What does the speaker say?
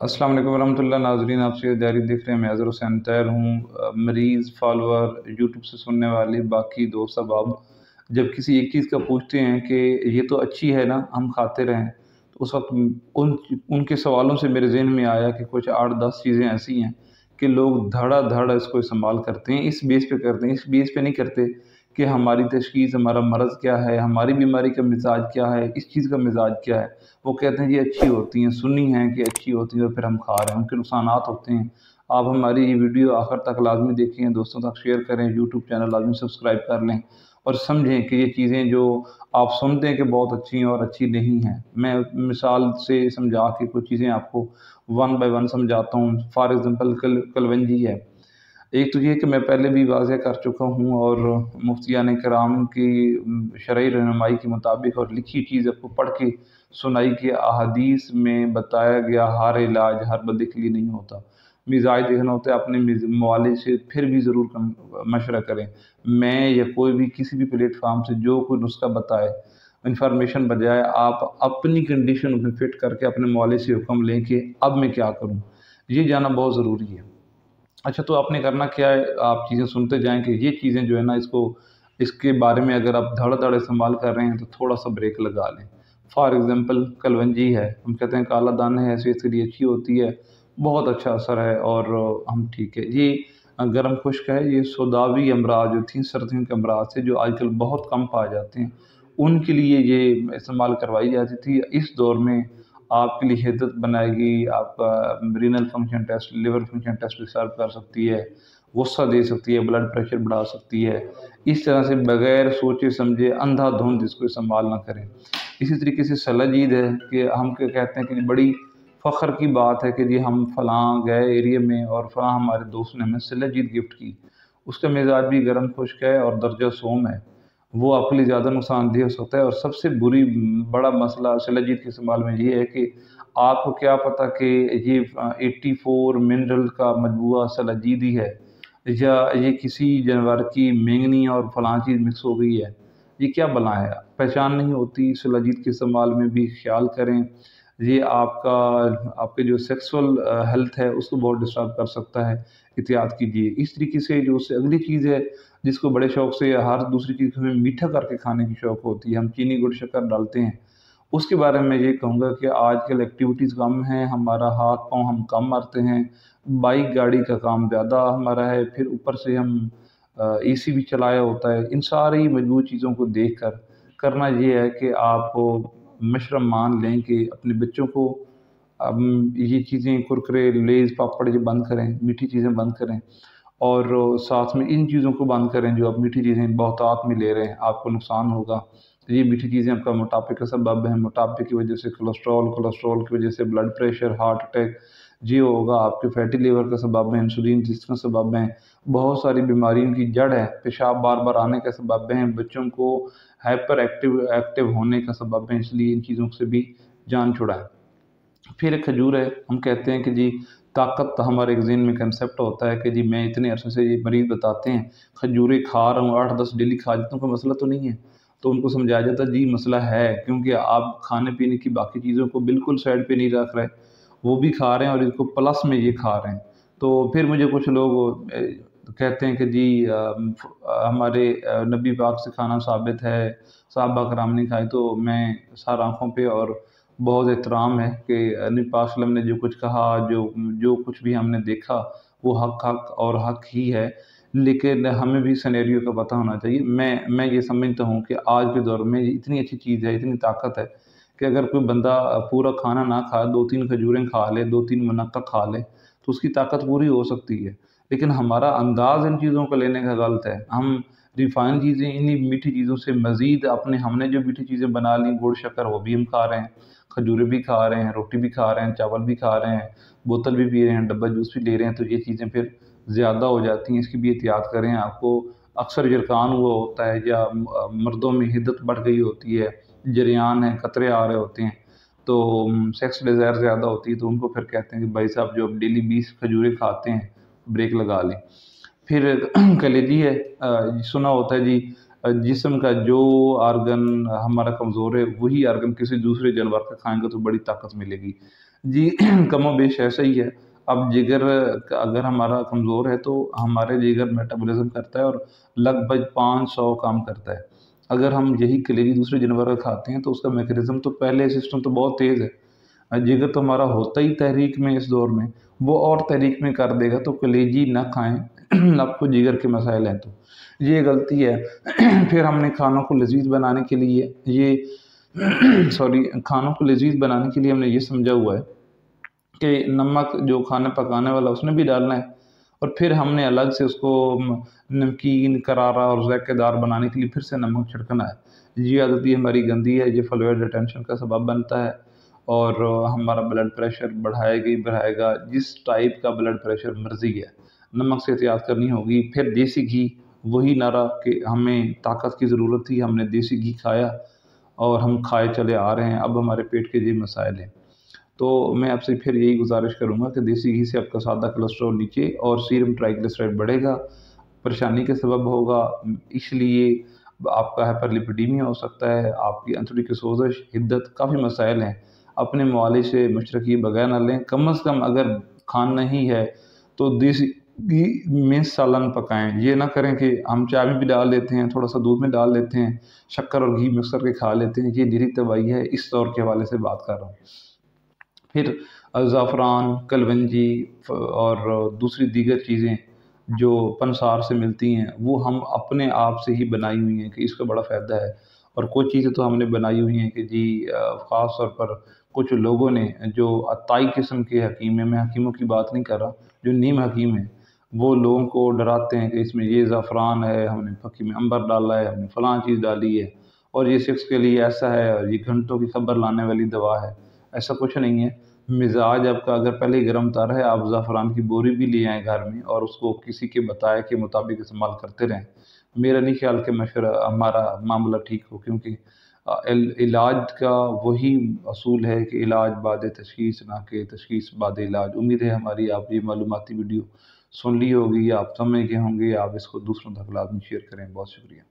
अस्सलाम वालेकुम रहमतुल्लाह नाजरीन आपसे जारी देख रहे हैं, मैं अज़र हुसैन तैर हूँ। मरीज़ फॉलोअर यूट्यूब से सुनने वाले, बाकी दोस्त अब जब किसी एक चीज़ का पूछते हैं कि ये तो अच्छी है ना, हम खाते रहें तो उस वक्त उन उनके सवालों से मेरे जहन में आया कि कुछ आठ दस चीज़ें ऐसी हैं कि लोग धड़ा धड़ इसको इस्तेमाल करते हैं, इस बेस पे करते हैं, इस बेस पे नहीं करते। कि हमारी तशखीस, हमारा मरज़ क्या है, हमारी बीमारी का मिजाज क्या है, इस चीज़ का मिजाज क्या है, वो कहते हैं ये अच्छी होती हैं सुनी हैं कि अच्छी होती हैं और फिर हम खा रहे हैं, उनके नुकसान होते हैं। आप हमारी ये वीडियो आखिर तक लाजमी देखें, दोस्तों तक शेयर करें, यूट्यूब चैनल लाजमी सब्सक्राइब कर लें और समझें कि ये चीज़ें जो आप सुनते हैं कि बहुत अच्छी हैं और अच्छी नहीं हैं। मैं मिसाल से समझा के कुछ चीज़ें आपको वन बाय वन समझाता हूँ। फॉर एग्ज़ाम्पल, कल, कलवंजी है। एक तो ये कि मैं पहले भी वाजह कर चुका हूँ और मुफ्तियान कराम की शरय रहनमाई के मुताबिक और लिखी चीज़ आपको पढ़ के सुनाई कि अहादीस में बताया गया हर इलाज हर बंदे के लिए नहीं होता। मिजाज देखना होता है अपने मवाले से फिर भी ज़रूर मशरा करें। मैं या कोई भी किसी भी प्लेटफार्म से जो कोई नुस्खा बताए इंफॉर्मेशन बजाय आप अपनी कंडीशन में फिट करके अपने मवाले से हुक्म लें कि अब मैं क्या करूँ। ये जाना बहुत ज़रूरी है। अच्छा तो आपने करना क्या है? आप चीज़ें सुनते जाएँ कि ये चीज़ें जो है ना, इसको, इसके बारे में अगर आप धड़ धड़ इस्तेमाल कर रहे हैं तो थोड़ा सा ब्रेक लगा लें। फॉर एग्ज़ाम्पल कलवंजी है। हम कहते हैं काला दाना है ऐसी इसके लिए अच्छी होती है, बहुत अच्छा असर है और हम ठीक है। ये, गर्म खुश्क है, ये सौदावी अमराज जो थी, सर्दियों के अमराज से, जो आजकल बहुत कम पाए जाते हैं, उनके लिए ये इस्तेमाल करवाई जाती थी। इस दौर में आपके लिए हिदत बनाएगी आपका renal function test liver function test भी सर्व कर सकती है, गुस्सा दे सकती है ब्लड प्रेशर बढ़ा सकती है। इस तरह से बगैर सोचे समझे अंधाधुंध इसको इस्तेमाल ना करें। इसी तरीके से सलाजीद है कि हम क्या कहते हैं कि बड़ी फ़ख्र की बात है कि जी हम फ़लाँ गए एरिया में और फ़लाँ हमारे दोस्त ने हमें सलाजीद गिफ्ट की। उसका मिजाज भी गर्म खुश्क है और दर्जा सोम है। वो आपके लिए ज़्यादा नुकसानदेह हो सकता है। और सबसे बुरी, बड़ा मसला शिलाजीत के संभाल में ये है कि आपको क्या पता कि ये 84 मिनरल का मजबूआ सलाजीद ही है या ये किसी जानवर की मेंगनी और फलां चीज़ मिक्स हो गई है। ये क्या है? पहचान नहीं होती। शिलाजीत के संभाल में भी ख्याल करें। ये आपका, आपके जो सेक्सुअल हेल्थ है, उसको बहुत डिस्टर्ब कर सकता है। एहतियात कीजिए। इस तरीके से जो उससे अगली चीज़ है, जिसको बड़े शौक से हर दूसरी चीज़ हमें मीठा करके खाने की शौक होती है, हम चीनी, गुड़, शक्कर डालते हैं। उसके बारे में ये कहूँगा कि आजकल एक्टिविटीज़ कम हैं, हमारा हाथ पाँव हम कम मारते हैं बाइक गाड़ी का काम ज़्यादा हमारा है, फिर ऊपर से हम एसी भी चलाया होता है। इन सारी मज़बूत चीज़ों को देख कर करना ये है कि आप मशरम मान लें कि अपने बच्चों को अब ये चीज़ें कुरकरे, लेज़, पापड़ ये बंद करें, मीठी चीज़ें बंद करें और साथ में इन चीज़ों को बंद करें जो आप मीठी चीज़ें बहुत आप में ले रहे हैं, आपको नुकसान होगा। ये मीठी चीज़ें आपका मोटापे का सबब है। मोटापे की वजह से कोलेस्ट्रॉल कोलेस्ट्रॉल की वजह से ब्लड प्रेशर हार्ट अटैक जी होगा आपके फैटी लीवर का सबब है इंसुलिन जिसका सबब है। बहुत सारी बीमारियों की जड़ है। पेशाब बार बार आने का सबब है। बच्चों को हाइपर एक्टिव एक्टिव होने का सबब है। इसलिए इन चीज़ों से भी जान छुड़ाएँ फिर एक खजूर है। हम कहते हैं कि जी, ताकत हमारे एक में कंसेप्ट होता है कि जी, मैं इतने अरसे से ये मरीज़ बताते हैं, खजूरें खा रहा हूँ, आठ दस डेली खा जाता हूँ, कोई मसला तो नहीं है। तो उनको समझाया जाता जी मसला है क्योंकि आप खाने पीने की बाकी चीज़ों को बिल्कुल साइड पे नहीं रख रहे वो भी खा रहे हैं और इसको प्लस में ये खा रहे हैं। तो फिर मुझे कुछ लोग कहते हैं कि जी आ, हमारे नबी पाक से खाना साबित है साहबा कराम ने खाए तो मैं सार आँखों पे और बहुत एहतराम है कि नबी पाक ने जो कुछ कहा जो जो कुछ भी हमने देखा वो हक हक और हक ही है। लेकिन हमें भी सनेरियो का पता होना चाहिए। मैं मैं ये समझता हूँ कि आज के दौर में इतनी अच्छी चीज़ है, इतनी ताकत है कि अगर कोई बंदा पूरा खाना ना खा दो तीन खजूरें खा ले दो तीन मनक्का खा ले तो उसकी ताकत पूरी हो सकती है। लेकिन हमारा अंदाज़ इन चीज़ों को लेने का गलत है। हम रिफाइन चीज़ें, इन्हीं मीठी चीज़ों से मज़ीद अपने, हमने जो मीठी चीज़ें बना ली, गुड़ शक्कर, वो भी हम खा रहे हैं। खजूरें भी खा रहे हैं, रोटी भी खा रहे हैं, चावल भी खा रहे हैं, बोतल भी पी रहे हैं, डब्बा जूस भी ले रहे हैं तो ये चीज़ें फिर ज़्यादा हो जाती हैं, इसकी भी एहतियात करें, आपको अक्सर जरकान हुआ होता है या मर्दों में हिद्दत बढ़ गई होती है, जरियान है खतरे आ रहे होते हैं तो सेक्स डिज़ायर ज़्यादा होती है तो उनको फिर कहते हैं कि भाई साहब जो डेली बीस खजूरें खाते हैं ब्रेक लगा लें। फिर कलेजी है सुना होता है जी जिसम का जो आर्गन हमारा कमज़ोर है, वही आर्गन किसी दूसरे जानवर का खाएँगे तो बड़ी ताकत मिलेगी। जी कमो बेश ऐसा ही है अब जिगर अगर हमारा कमज़ोर है तो हमारे जिगर मेटाबॉलिज्म करता है और लगभग पाँच सौ काम करता है। अगर हम यही कलेजी दूसरे जानवर का खाते हैं तो उसका मैकेनिज़्म तो पहले सिस्टम तो बहुत तेज़ है। जिगर तो हमारा होता ही तहरीक में इस दौर में, वो और तहरीक में कर देगा तो कलेजी ना खाएँ। आपको जिगर के मसाइल हैं तो। ये गलती है। फिर हमने खानों को लजीज बनाने के लिए ये सॉरी खानों को लजीज बनाने के लिए हमने ये समझा हुआ है। कि नमक जो खाना पकाने वाला उसने भी डालना है। और फिर हमने अलग से उसको नमकीन, करारा और जैकेदार बनाने के लिए फिर से नमक छिड़कना है। ये आदत भी हमारी गंदी है, ये फ्लूड रिटेंशन का सबब बनता है। और हमारा ब्लड प्रेशर बढ़ाएगा ही बढ़ाएगा, जिस टाइप का ब्लड प्रेशर मर्ज़ी है। नमक से एहतियात करनी होगी, फिर देसी घी, वही नारा कि हमें ताकत की ज़रूरत थी, हमने देसी घी खाया और हम खाए चले आ रहे हैं। अब हमारे पेट के ये मसाइल हैं। तो मैं आपसे फिर यही गुजारिश करूँगा कि देसी घी से आपका सादा कोलेस्ट्रॉल नीचे और सीरम ट्राइग्लिसराइड बढ़ेगा, परेशानी के सबब होगा, इसलिए आपका हाइपरलिपिडीमिया हो सकता है, आपकी अंतड़ी की सोजश, हिद्दत काफ़ी मसाइल हैं। अपने मुआले से मशरकी बगैर ना लें। कम अज़ कम अगर खाना नहीं है तो देसी घी में सालन पकाएँ। ये ना करें कि हम चाय में भी डाल लेते हैं, थोड़ा सा दूध में डाल लेते हैं, शक्कर और घी मिक्स करके खा लेते हैं। ये निरी तबाही है, इस दौर के हवाले से बात कर रहा हूँ। फिर ज़ाफ़रान, कलवंजी और दूसरी दीगर चीज़ें जो पनसार से मिलती हैं, वो हम अपने आप से ही बनाई हुई हैं कि इसका बड़ा फ़ायदा है। और कुछ चीज़ें तो हमने बनाई हुई हैं कि जी ख़ास तौर पर कुछ लोगों ने जो अताई किस्म के हकीम हैं, मैं हकीमों की बात नहीं कर रहा, जो नीम हकीम हैं, वो लोगों को डराते हैं कि इसमें ये ज़ाफ़रान है, हमने फकी में अंबर डाला है, हमने फ़लाँ चीज़ डाली है और ये सेक्स के लिए ऐसा है और ये घंटों की खबर लाने वाली दवा है। ऐसा कुछ नहीं है। मिजाज आपका अगर पहले ही गर्म तार है, आप ज़ाफ़रान की बोरी भी ले आएँ घर में और उसको किसी के बताए के मुताबिक इस्तेमाल करते रहें। मेरा नहीं ख्याल कि मशवरा हमारा मामला ठीक हो, क्योंकि इलाज का वही असूल है कि इलाज बाद तशखीस, ना के तशीस बाद इलाज। उम्मीद है हमारी आप ये मालूमती वीडियो सुन ली होगी, आप समझ गए होंगे, आप इसको दूसरों तक लाजमी शेयर करें। बहुत शुक्रिया।